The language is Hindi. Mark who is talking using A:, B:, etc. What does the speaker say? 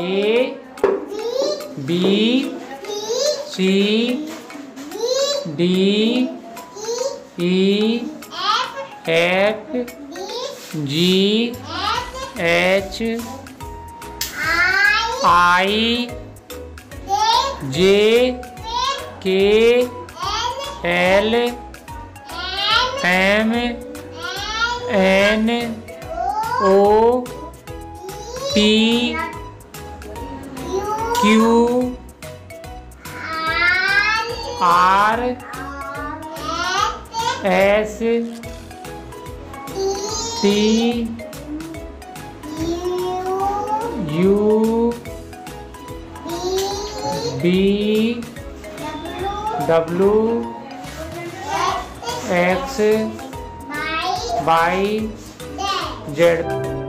A: A B C D E F G H I J K L M N O P Q R S T U V W X Y Z